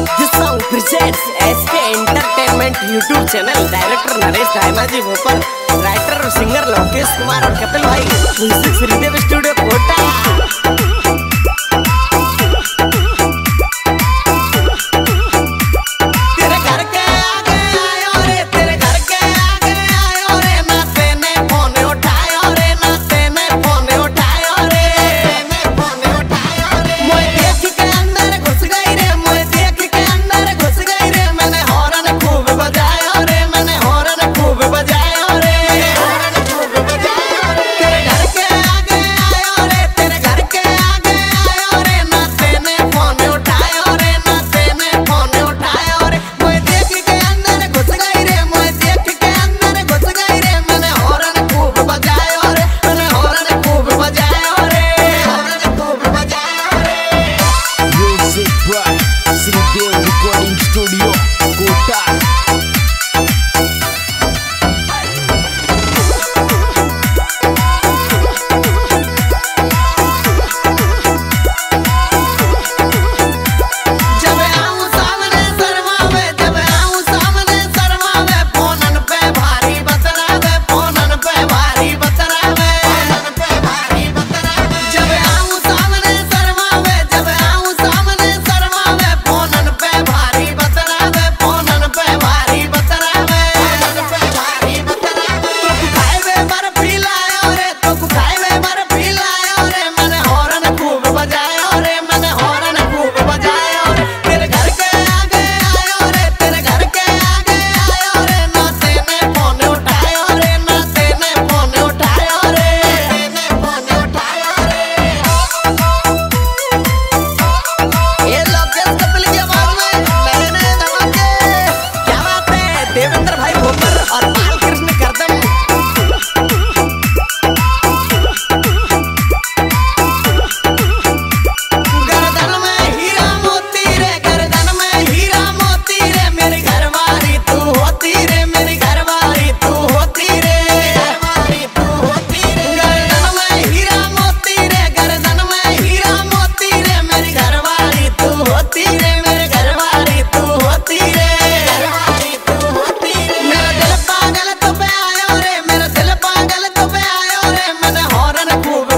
This song presents SK Entertainment YouTube channel. Director Naresh Dhaymaji Bhopal writer और singer Lokesh Kumar और कपिल भाई music Shridev studio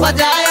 我在